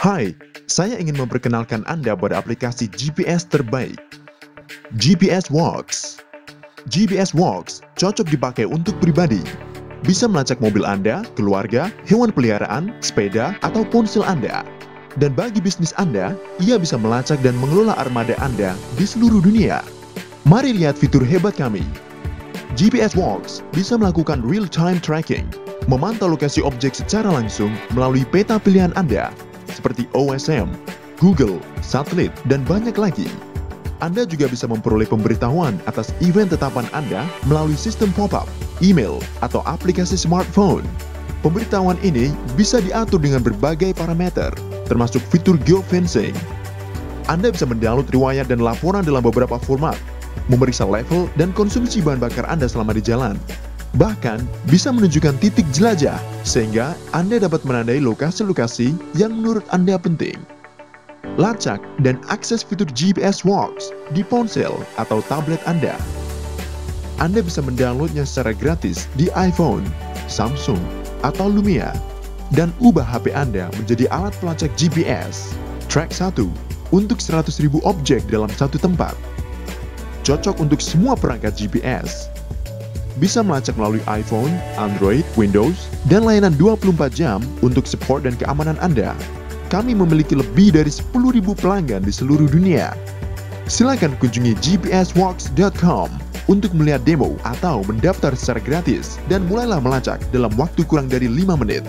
Hai, saya ingin memperkenalkan Anda pada aplikasi GPS terbaik. GPS Walks. GPS Walks cocok dipakai untuk pribadi. Bisa melacak mobil Anda, keluarga, hewan peliharaan, sepeda, atau ponsel Anda. Dan bagi bisnis Anda, ia bisa melacak dan mengelola armada Anda di seluruh dunia. Mari lihat fitur hebat kami. GPS Walks bisa melakukan real-time tracking, memantau lokasi objek secara langsung melalui peta pilihan Anda, seperti OSM, Google, satelit, dan banyak lagi. Anda juga bisa memperoleh pemberitahuan atas event tetapan Anda melalui sistem pop-up, email, atau aplikasi smartphone. Pemberitahuan ini bisa diatur dengan berbagai parameter, termasuk fitur geofencing. Anda bisa mendownload riwayat dan laporan dalam beberapa format, memeriksa level dan konsumsi bahan bakar Anda selama di jalan. Bahkan, bisa menunjukkan titik jelajah, sehingga Anda dapat menandai lokasi-lokasi yang menurut Anda penting. Lacak dan akses fitur GPS Walks di ponsel atau tablet Anda. Anda bisa mendownloadnya secara gratis di iPhone, Samsung, atau Lumia, dan ubah HP Anda menjadi alat pelacak GPS. Track 1 untuk 100.000 objek dalam satu tempat. Cocok untuk semua perangkat GPS. Bisa melacak melalui iPhone, Android, Windows, dan layanan 24 jam untuk support dan keamanan Anda kami memiliki lebih dari 10.000 pelanggan di seluruh dunia. Silakan kunjungi gpswalks.com untuk melihat demo atau mendaftar secara gratis dan mulailah melacak dalam waktu kurang dari 5 menit.